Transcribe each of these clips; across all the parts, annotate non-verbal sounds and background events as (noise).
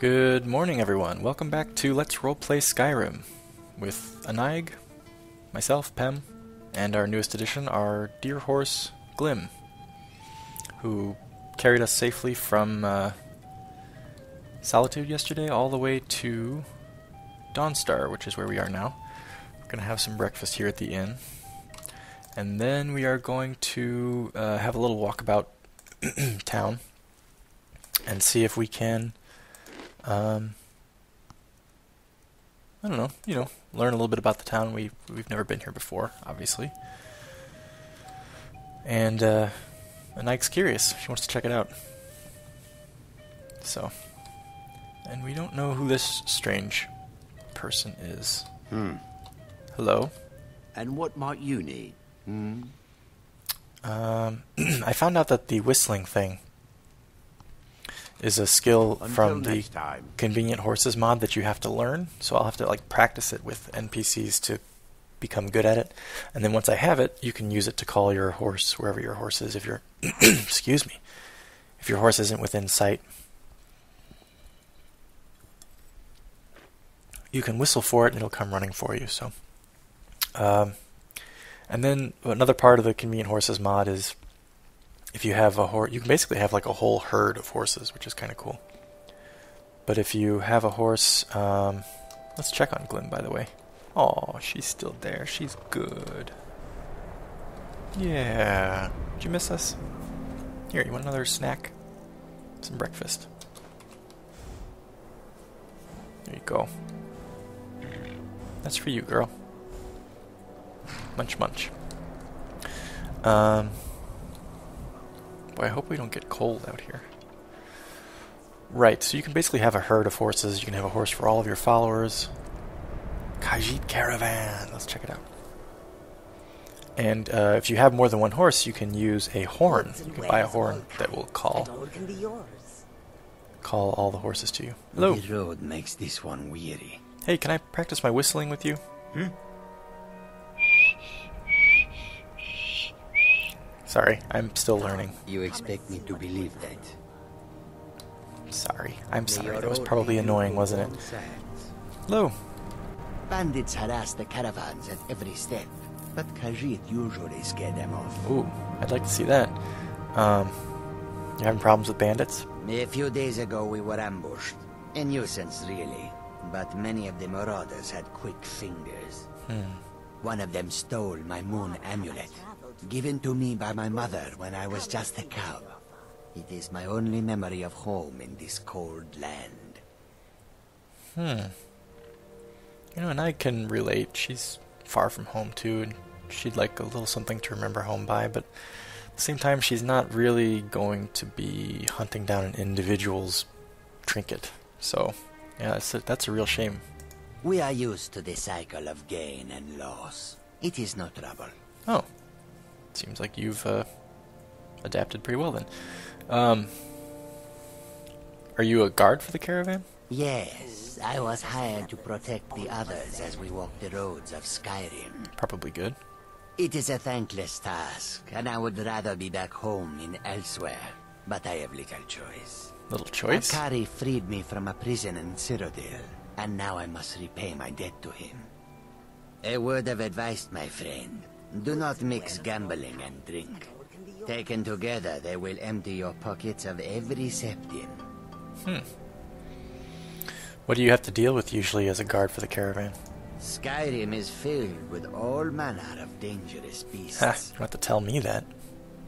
Good morning, everyone. Welcome back to Let's Roleplay Skyrim with Anaig, myself, Pem, and our newest addition, our dear horse, Glim, who carried us safely from uh, Solitude yesterday all the way to Dawnstar, which is where we are now. We're going to have some breakfast here at the inn. And then we are going to uh, have a little walkabout (clears throat) town and see if we can, um, I don't know, you know, learn a little bit about the town. We we've never been here before, obviously, and uh, Nike's curious. She wants to check it out. So, and we don't know who this strange person is. Hmm. Hello. And what might you need? Hmm? Um, (clears throat) I found out that the whistling thing is a skill Until from the time. convenient horses mod that you have to learn. So I'll have to like practice it with NPCs to become good at it. And then once I have it, you can use it to call your horse wherever your horse is. If your (coughs) excuse me, if your horse isn't within sight, you can whistle for it and it'll come running for you. So, um, and then another part of the convenient horses mod is if you have a horse, you can basically have like a whole herd of horses, which is kind of cool. But if you have a horse, um, let's check on Glim, by the way. Oh, she's still there. She's good. Yeah. Did you miss us? Here, you want another snack? Some breakfast. There you go. That's for you, girl. Munch, munch. Um. Boy, I hope we don't get cold out here. Right, so you can basically have a herd of horses. You can have a horse for all of your followers. Khajiit Caravan. Let's check it out. And uh, if you have more than one horse, you can use a horn. You can buy a horn that will call And all can be yours. call all the horses to you. Hello. The road makes this one weary. Hey, can I practice my whistling with you? Hmm? Sorry, I'm still learning. You expect me to believe that? Sorry, I'm sorry. That was probably annoying, wasn't it? Hello. Bandits harass the caravans at every step, but Khajiit usually scare them off. Ooh, I'd like to see that. Um, you having problems with bandits? A few days ago we were ambushed. A nuisance, really. But many of the marauders had quick fingers. Hmm. One of them stole my moon amulet, given to me by my mother when I was just a cub. It is my only memory of home in this cold land. Hmm. You know, and I can relate. She's far from home too, and she'd like a little something to remember home by, but at the same time, she's not really going to be hunting down an individual's trinket. So, yeah, that's a, that's a real shame. We are used to the cycle of gain and loss. It is no trouble. Oh, seems like you've uh, adapted pretty well then. Um, are you a guard for the caravan? Yes, I was hired to protect the others as we walk the roads of Skyrim. Probably good. It is a thankless task, and I would rather be back home in elsewhere. But I have little choice. Little choice. Ahkari freed me from a prison in Cyrodiil, and now I must repay my debt to him. A word of advice, my friend. Do not mix gambling and drink. Taken together, they will empty your pockets of every septim. Hmm. What do you have to deal with usually as a guard for the caravan? Skyrim is filled with all manner of dangerous beasts. Ha, you have to tell me that.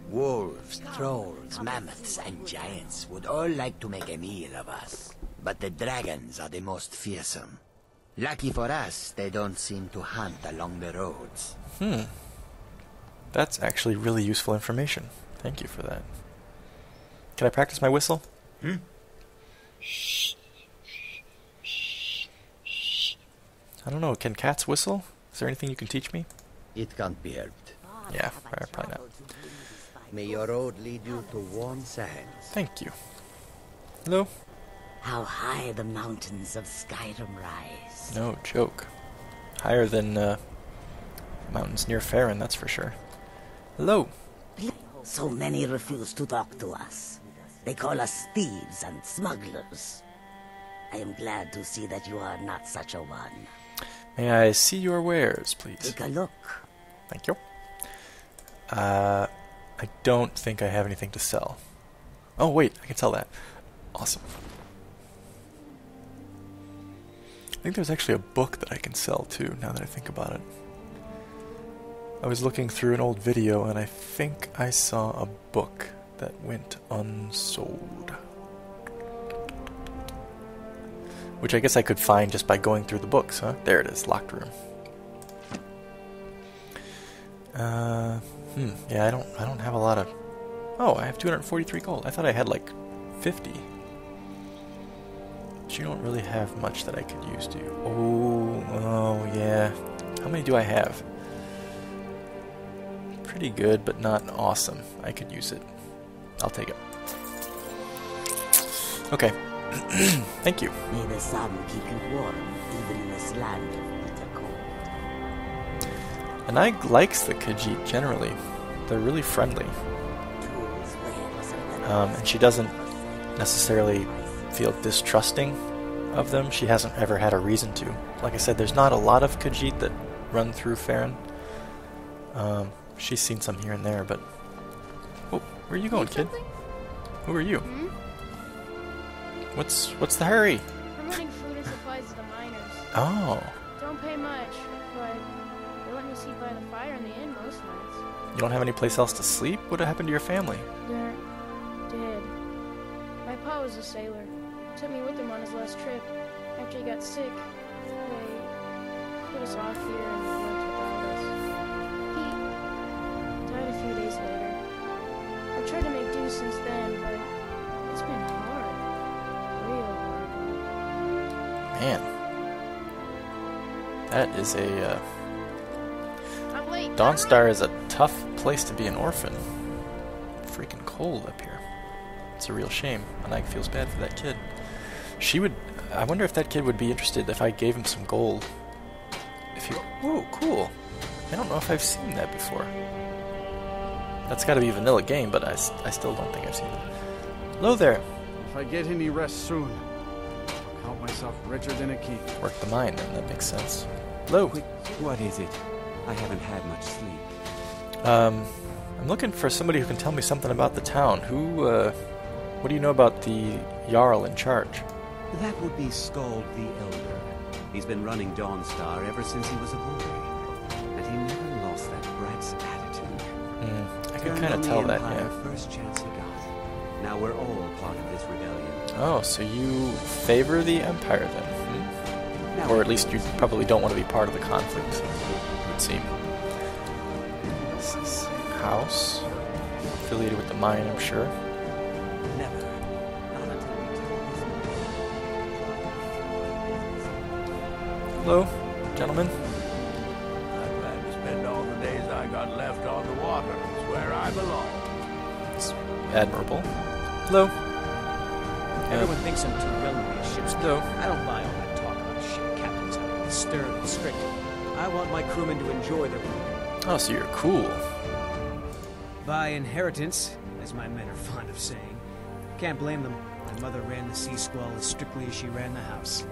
Wolves, trolls, mammoths, and giants would all like to make a meal of us. But the dragons are the most fearsome. Lucky for us, they don't seem to hunt along the roads. Hmm. That's actually really useful information. Thank you for that. Can I practice my whistle? Hmm? I don't know. Can cats whistle? Is there anything you can teach me? It can't be helped. Yeah, probably not. May your road lead you to warm sands. Thank you. Hello? How high the mountains of Skyrim rise. No joke. Higher than uh, mountains near Farron, that's for sure. Hello. So many refuse to talk to us. They call us thieves and smugglers. I am glad to see that you are not such a one. May I see your wares, please? Take a look. Thank you. Uh, I don't think I have anything to sell. Oh, wait, I can sell that. Awesome. I think there's actually a book that I can sell too, now that I think about it. I was looking through an old video and I think I saw a book that went unsold. Which I guess I could find just by going through the books, huh? There it is, locked room. Uh, hmm. Yeah, I don't. I don't have a lot of. Oh, I have 243 gold. I thought I had like 50. But you don't really have much that I could use, do you? Oh, oh yeah. How many do I have? Pretty good, but not awesome. I could use it. I'll take it. Okay. (clears throat) Thank you. May the sun keep you warm, even in this land of bitter cold. Anag likes the Khajiit generally. They're really friendly. Um, and she doesn't necessarily feel distrusting of them. She hasn't ever had a reason to. Like I said, there's not a lot of Khajiit that run through Farron. Um, she's seen some here and there, but. Oh, where are you going, kid? Who are you? Hmm? What's what's the hurry? I'm running food and supplies to the miners. Oh, Don't pay much, but they let me sleep by the fire in the inn most nights. you don't have any place else to sleep? What happened to your family? They're dead. My pa was a sailor. Took me with him on his last trip. After he got sick, they put us off here and died a few days later. I've tried to make do since then, but it's been hard. Real hard. Man, that is a. Uh, Dawnstar is a tough place to be an orphan. Freaking cold up here. It's a real shame, and I feels bad for that kid. She would. I wonder if that kid would be interested if I gave him some gold. If he. Whoa, cool. I don't know if I've seen that before. That's got to be a vanilla game, but I, I still don't think I've seen it. Hello there. If I get any rest soon, I'll count myself richer than a king. Work the mine, then that makes sense. Hello. What is it? I haven't had much sleep. Um, I'm looking for somebody who can tell me something about the town. Who, uh, what do you know about the Jarl in charge? That would be Skald the Elder. He's been running Dawnstar ever since he was a boy. Turned kind of tell that, yeah. First chance he got. Now we're all part of this rebellion. Oh, so you favor the Empire then? Hmm? Or at least you probably don't want to be part of the conflict, it would seem. This is house. Affiliated with the mine, I'm sure. Never. Not until we tell Hello, gentlemen. Admirable. Hello. Everyone thinks I'm too young to be a ship's Hello. I don't buy all that talk about ship captains having stern and strict. I want my crewmen to enjoy their work. Oh, so you're cool. By inheritance, as my men are fond of saying. Can't blame them. My mother ran the Sea Squall as strictly as she ran the house.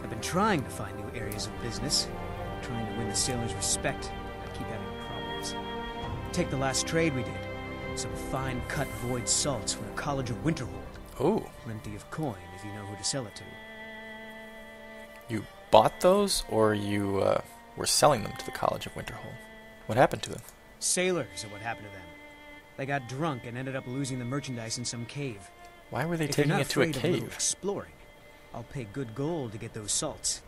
I've been trying to find new areas of business, trying to win the sailors' respect. I keep having problems. Take the last trade we did. Some fine cut void salts from the College of Winterhold. Oh, Plenty of coin if you know who to sell it to. you bought those, or you uh, were selling them to the College of Winterhold? What happened to them? Sailors are what happened to them. They got drunk and ended up losing the merchandise in some cave. Why were they if taking it to a afraid of cave? exploring, I'll pay good gold to get those salts.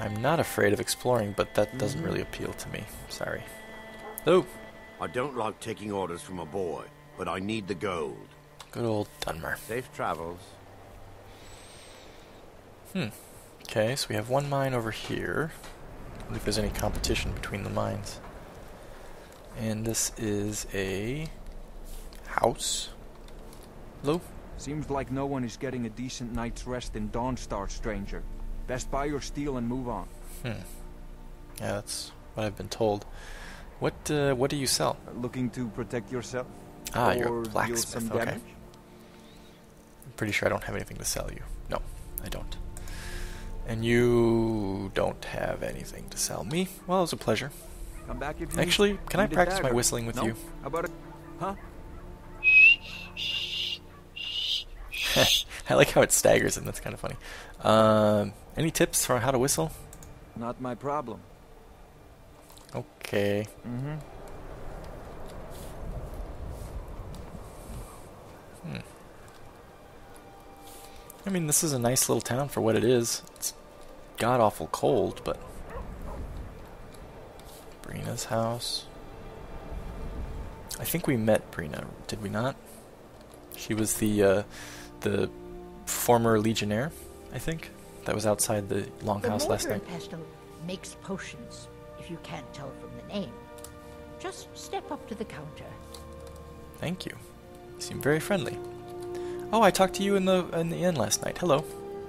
I'm not afraid of exploring, but that doesn't Mm-hmm. really appeal to me. Sorry. Oh, I don't like taking orders from a boy, but I need the gold. good old Dunmer. Safe travels. Hmm. Okay, so we have one mine over here. I wonder if there's any competition between the mines. And this is a house. Hello? Seems like no one is getting a decent night's rest in Dawnstar, stranger. Best buy your steel and move on. Hmm. Yeah, that's what I've been told. What uh, what do you sell? Looking to protect yourself? Ah, or you're a blacksmith. some Okay. damage? I'm pretty sure I don't have anything to sell you. No, I don't. And you don't have anything to sell me. Well, it was a pleasure. Come back if you Actually, can I practice my whistling with No? you? How about a... Huh? (laughs) I like how it staggers him. That's kind of funny. Um, any tips for how to whistle? Not my problem. Okay. Mm-hmm. Hmm. I mean, this is a nice little town for what it is. It's god awful cold, but. Brina's house. I think we met Brina, did we not? She was the uh, the former legionnaire, I think, that was outside the The longhouse last mortar night. pestle makes potions, if you can't tell from the name. Just step up to the counter. Thank you. You seem very friendly. Oh, I talked to you in the in the inn last night. Hello.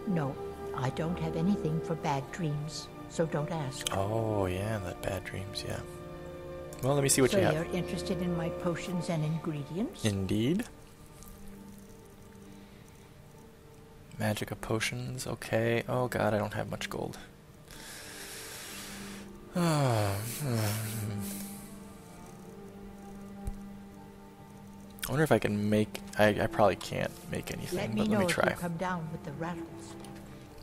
No, I don't have anything for bad dreams, so don't ask. Oh yeah, that bad dreams. Yeah. Well, let me see what so you have. you're interested in my potions and ingredients? Indeed. Magic of potions, okay. Oh god, I don't have much gold. I wonder if I can make. I, I probably can't make anything, let but know let me try. come down with the rattles.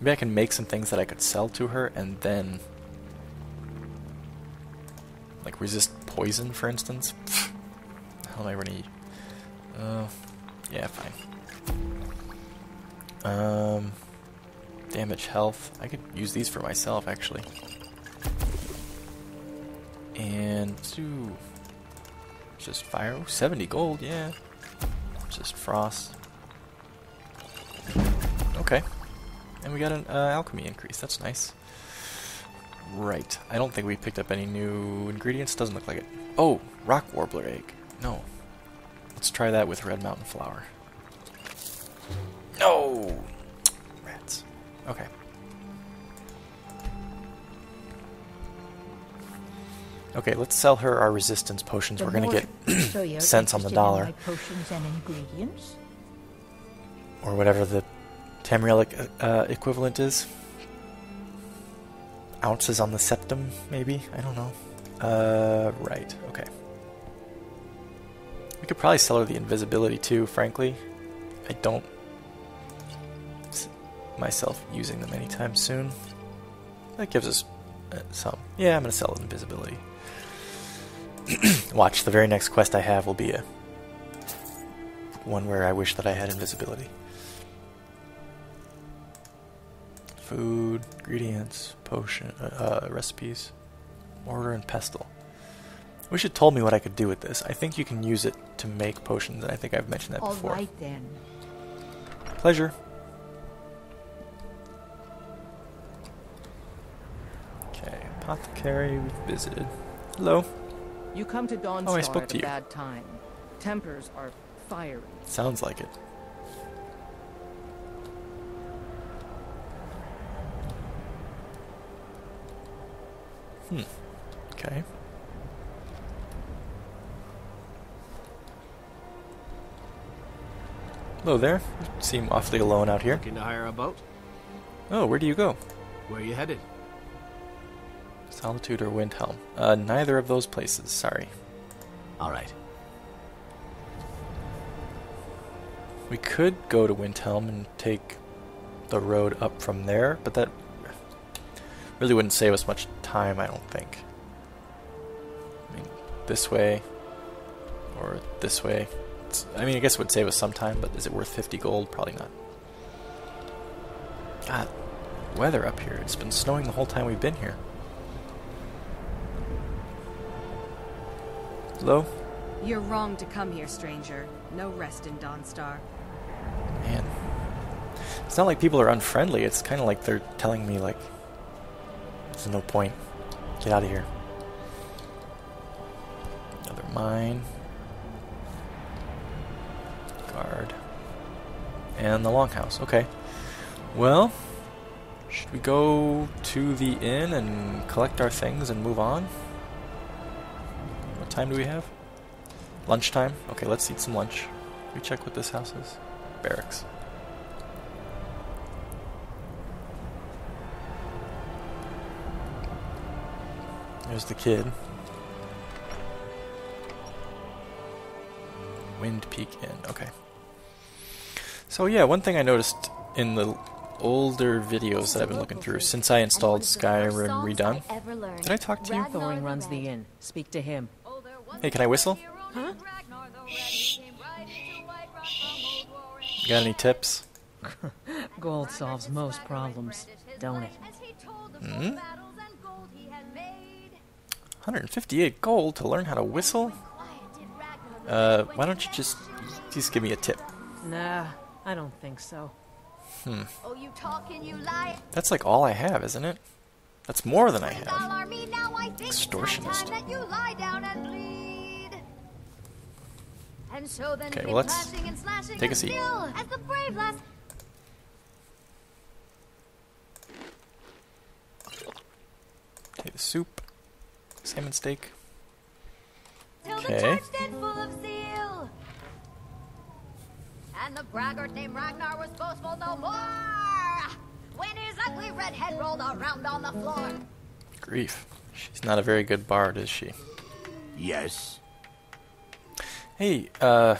Maybe I can make some things that I could sell to her and then. Like resist poison, for instance? (sighs) How am I gonna eat? Uh, yeah, fine. Um, damage health. I could use these for myself, actually. And let's do just fire. Oh, 70 gold, yeah. Just frost. Okay. And we got an uh, alchemy increase. That's nice. Right. I don't think we picked up any new ingredients. Doesn't look like it. Oh, rock warbler egg. No. Let's try that with red mountain flower. No! Okay, let's sell her our resistance potions. The We're gonna get (clears throat) (clears throat) cents on the dollar. potions and ingredients? or whatever the Tamriel uh, equivalent is. Ounces on the septum, maybe? I don't know. Uh, right, okay. We could probably sell her the invisibility too, frankly. I don't myself using them anytime soon. That gives us uh, some. Yeah, I'm gonna sell invisibility. (clears throat) Watch, the very next quest I have will be a one where I wish that I had invisibility. Food, ingredients, potion, uh, uh, recipes, mortar and pestle. Wish it told me what I could do with this. I think you can use it to make potions, and I think I've mentioned that All before. right then. Pleasure. Okay, apothecary we've visited. Hello. You come to Dawnstar Oh, I spoke at to a you. bad time. Tempers are fiery. Sounds like it. Hmm. Okay. Hello there. You seem awfully alone out here. Looking to hire a boat? Oh, where do you go? Where are you headed? Solitude or Windhelm? Uh, neither of those places, sorry. All right. We could go to Windhelm and take the road up from there, but that really wouldn't save us much time, I don't think. I mean, this way or this way. It's, I mean, I guess it would save us some time, but is it worth 50 gold? Probably not. God, weather up here. It's been snowing the whole time we've been here. Hello? You're wrong to come here, stranger. No rest in Dawnstar. Man. It's not like people are unfriendly. It's kind of like they're telling me, like, there's no point. Get out of here. Another mine. Guard. And the longhouse. Okay. Well, should we go to the inn and collect our things and move on? What time do we have? Lunchtime? Okay, let's eat some lunch. Let me check what this house is. Barracks. There's the kid. Windpeak Inn. Okay. So yeah, one thing I noticed in the older videos that I've been looking through since I installed Skyrim Redone. Did I talk to you? Thoring runs the inn. Speak to him. Hey, can I whistle? Huh? Got any tips? (laughs) Gold solves most problems, don't it? Hmm? 158 gold to learn how to whistle? Uh, why don't you just just give me a tip? Nah, I don't think so. Hmm. Oh, you talk and you lie. That's like all I have, isn't it? That's more than I have. Dollar me now, I think it's time Extortionist. And so then Okay, well, let's and take a seat. still, as the brave last Okay, the soup, salmon steak. Okay. full of zeal. And the braggart named Ragnar was boastful no more. When his ugly red head rolled around on the floor. Grief. She's not a very good bard, is she? Yes. Hey, uh,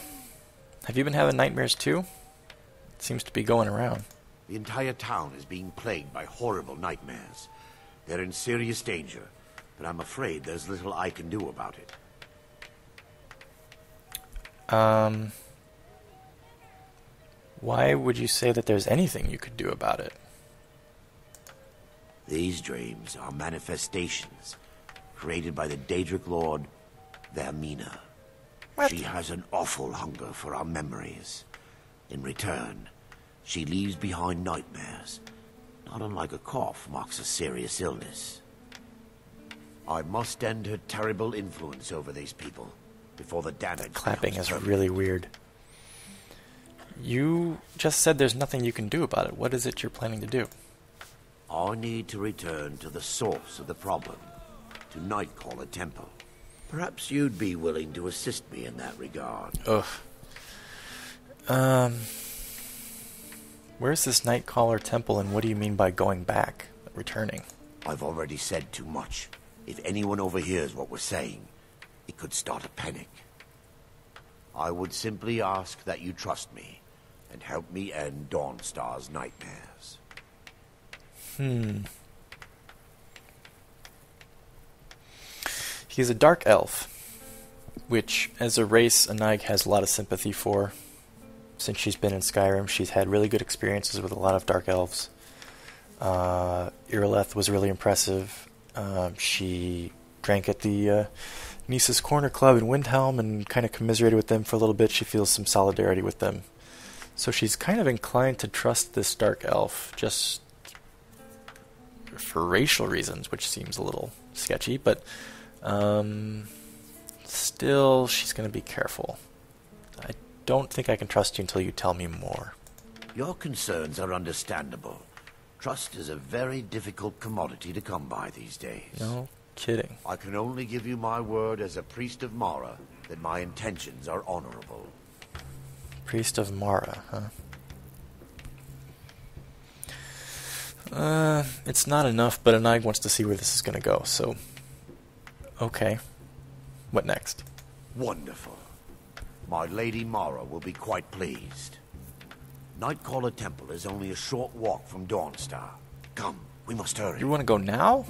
have you been having nightmares too? It seems to be going around. The entire town is being plagued by horrible nightmares. They're in serious danger, but I'm afraid there's little I can do about it. Um, why would you say that there's anything you could do about it? These dreams are manifestations created by the Daedric Lord Vaermina. She has an awful hunger for our memories. In return, she leaves behind nightmares. Not unlike a cough marks a serious illness. I must end her terrible influence over these people before the damage Clapping is permanent. really weird. You just said there's nothing you can do about it. What is it you're planning to do? I need to return to the source of the problem, to Nightcaller Temple. Perhaps you'd be willing to assist me in that regard. Ugh. Um, where's this Nightcaller temple, and what do you mean by going back, returning? I've already said too much. If anyone overhears what we're saying, it could start a panic. I would simply ask that you trust me and help me end Dawnstar's nightmares. Hmm. He's a dark elf, which, as a race, Anag has a lot of sympathy for. Since she's been in Skyrim, she's had really good experiences with a lot of dark elves. Uh, Irileth was really impressive. Um, she drank at the uh, Nisa's Corner Club in Windhelm and kind of commiserated with them for a little bit. She feels some solidarity with them. So she's kind of inclined to trust this dark elf, just for racial reasons, which seems a little sketchy, but um, still, she's going to be careful. I don't think I can trust you until you tell me more. Your concerns are understandable. Trust is a very difficult commodity to come by these days. No kidding. I can only give you my word as a priest of Mara that my intentions are honorable. Priest of Mara, huh? Uh, it's not enough, but Anag wants to see where this is going to go, so. Okay. What next? Wonderful. My Lady Mara will be quite pleased. Nightcaller Temple is only a short walk from Dawnstar. Come, we must hurry. You want to go now?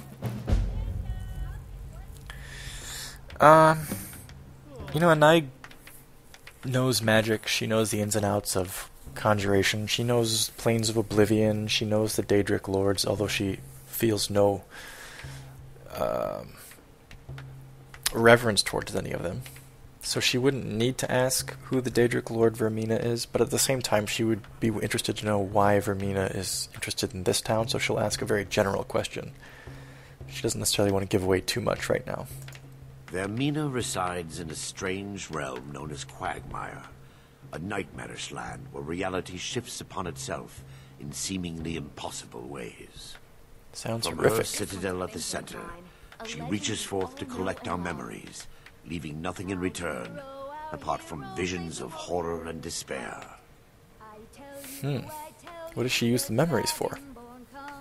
Um, you know, Anag knows magic. She knows the ins and outs of conjuration. She knows planes of oblivion. She knows the Daedric lords, although she feels no um, reverence towards any of them. So she wouldn't need to ask who the Daedric Lord Vaermina is, but at the same time, she would be interested to know why Vaermina is interested in this town, so she'll ask a very general question. She doesn't necessarily want to give away too much right now. Vaermina resides in a strange realm known as Quagmire, a nightmarish land where reality shifts upon itself in seemingly impossible ways. Sounds From horrific. her citadel at the center, she reaches forth to collect our memories, leaving nothing in return apart from visions of horror and despair. Hmm. What does she use the memories for?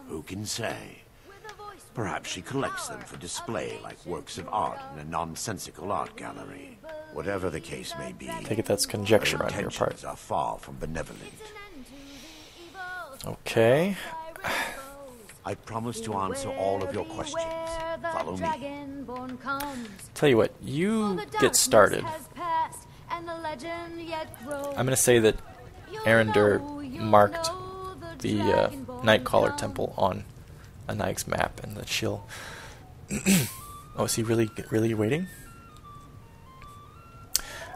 Who can say? Perhaps she collects them for display like works of art in a nonsensical art gallery. Whatever the case may be, I Take it that's conjecture on your part. are far from benevolent. Okay. I promise to answer all of your questions. Follow me. Tell you what, you get started. I'm gonna say that Erandur marked the uh, Nightcaller Temple on Anig's map, and that she'll. (clears throat) oh, is he really really waiting?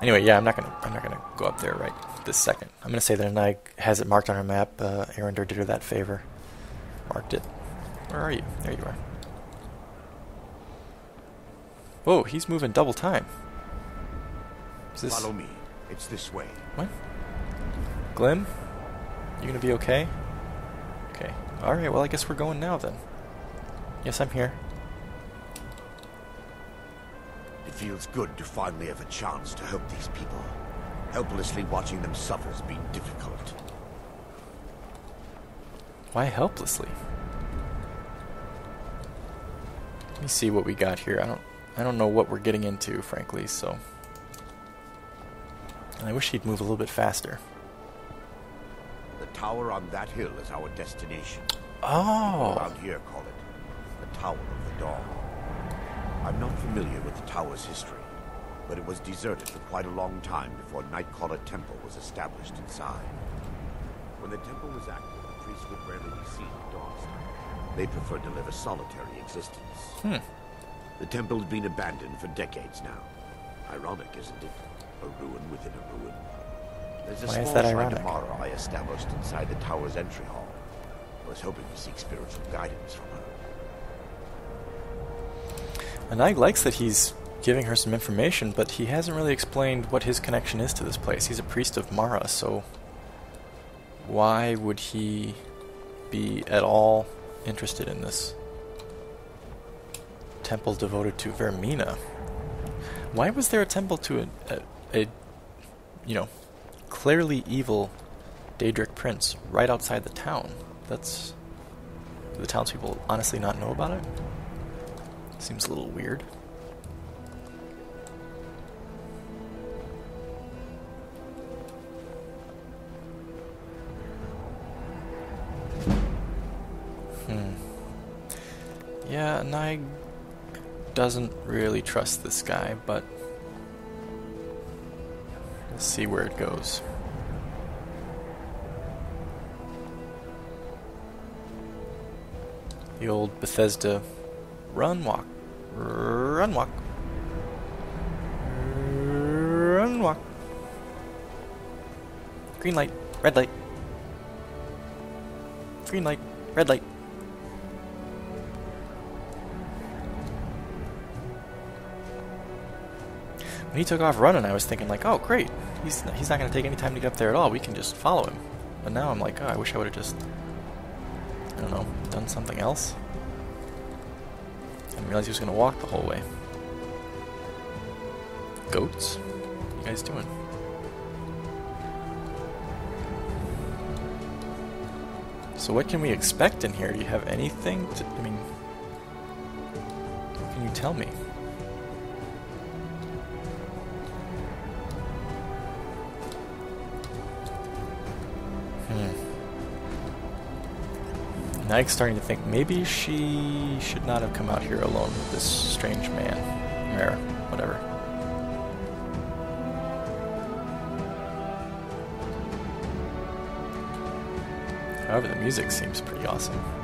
Anyway, yeah, I'm not gonna I'm not gonna go up there right this second. I'm gonna say that Anig has it marked on her map. Uh, Erandur did her that favor. Marked it. Where are you? There you are. Whoa, he's moving double time. Is this Follow me. It's this way. what? Glim? You gonna be okay? Okay. Alright, well I guess we're going now then. Yes, I'm here. It feels good to finally have a chance to help these people. Helplessly watching them suffer has been difficult. Why helplessly? Let me see what we got here. I don't I don't know what we're getting into, frankly, so and I wish he'd move a little bit faster. The tower on that hill is our destination. Oh. Around here call it the Tower of the Dawn. I'm not familiar with the tower's history, but it was deserted for quite a long time before Nightcaller Temple was established inside. When the temple was active, the priests would rarely be seen at Dawnstar. They preferred to live a solitary existence. Hmm. The temple has been abandoned for decades now. Ironic, isn't it? A ruin within a ruin. There's a Why small shrine ironic? to Mara I established inside the tower's entry hall. I was hoping to seek spiritual guidance from her. Anig likes that he's giving her some information, but he hasn't really explained what his connection is to this place. He's a priest of Mara, so why would he be at all interested in this temple devoted to Vaermina? Why was there a temple to a, a, a you know, clearly evil Daedric prince right outside the town? That's do the townspeople honestly not know about it? Seems a little weird. Hmm. Yeah, Nige doesn't really trust this guy, but let's see where it goes. The old Bethesda run walk. Run walk. Run walk. Green light, red light. Green light, red light. When he took off running, I was thinking like, oh great, he's he's not going to take any time to get up there at all. We can just follow him. But now I'm like, oh, I wish I would have just, I don't know, done something else. I didn't realize he was going to walk the whole way. Goats? What you guys doing? So what can we expect in here? Do you have anything to, I mean, what can you tell me? Nike's starting to think maybe she should not have come out here alone with this strange man. Or whatever. However, the music seems pretty awesome.